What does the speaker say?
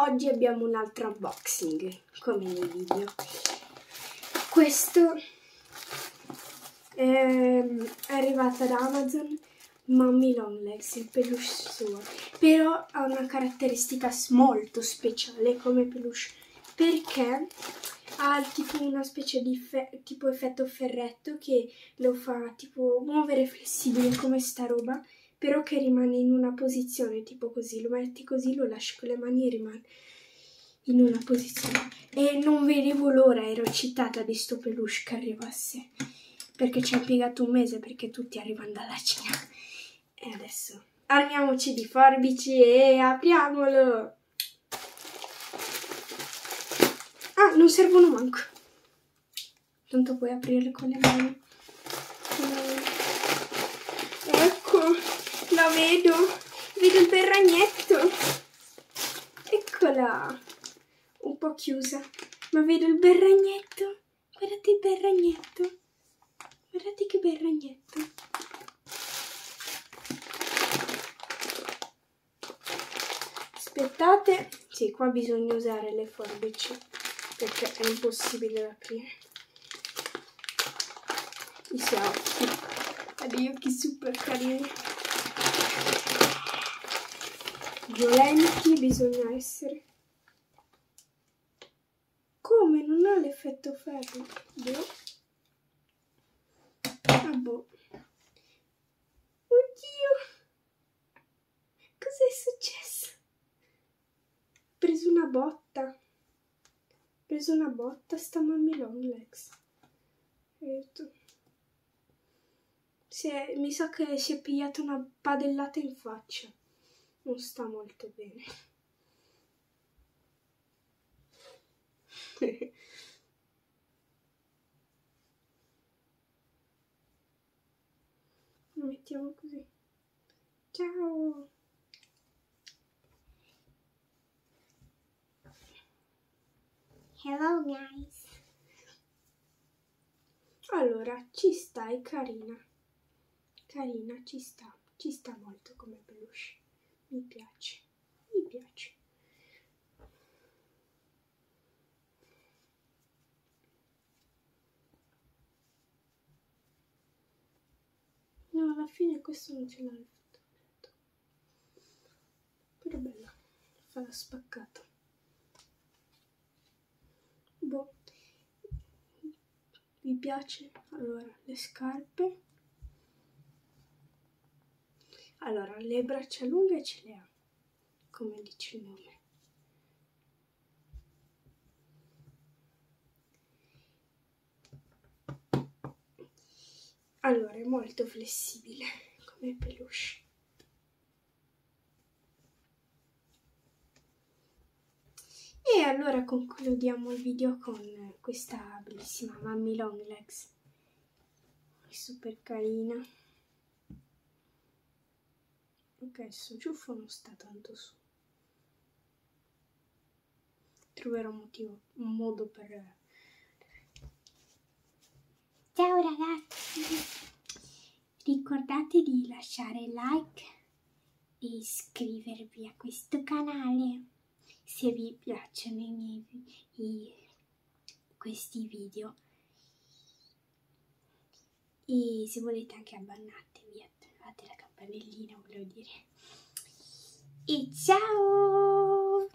oggi abbiamo un altro unboxing, come nei video. Questo è, è arrivato da Amazon Mommy Longlegs, il peluche suo, però ha una caratteristica molto speciale come peluche, perché ha tipo una specie di tipo effetto ferretto che lo fa tipo muovere flessibile come sta roba però che rimane in una posizione tipo così, lo metti così, lo lasci con le mani e rimane in una posizione. E non vedevo l'ora, ero eccitata di sto peluche che arrivasse, perché ci ha impiegato un mese perché tutti arrivano dalla Cina. E adesso armiamoci di forbici e apriamolo! Ah, non servono manco. Tanto puoi aprirle con le mani. Ecco la vedo, vedo il berragnetto. Eccola, un po' chiusa, ma vedo il berragnetto. Guardate il berragnetto. Guardate che berragnetto. Aspettate, sì, qua bisogna usare le forbici perché è impossibile da aprire. I occhi, degli occhi super carini. Violenti bisogna essere. Come? Non ha l'effetto ferro? Boh. Ah boh. Oddio! Cos'è successo? Ho preso una botta. Ho preso una botta sta mammy long legs. Aiuto. È, mi sa che si è pigliata una padellata in faccia. Non sta molto bene. Lo mettiamo così. Ciao! Hello guys! Allora, ci stai carina carina, ci sta, ci sta molto come peluche. Mi piace, mi piace. No, alla fine questo non ce l'ha il fatto. Però bella, fa la spaccata. Boh, vi piace? Allora, le scarpe allora, le braccia lunghe ce le ha, come dice il nome. Allora, è molto flessibile come peluche. E allora concludiamo il video con questa bellissima Mammy Longlegs, super carina ok sto ciuffo non sta tanto su. Troverò un motivo un modo per ciao ragazzi. Ricordate di lasciare like e iscrivervi a questo canale se vi piacciono i miei i, questi video. E se volete anche abbannatevi attivate la pannellina volevo dire. E ciao!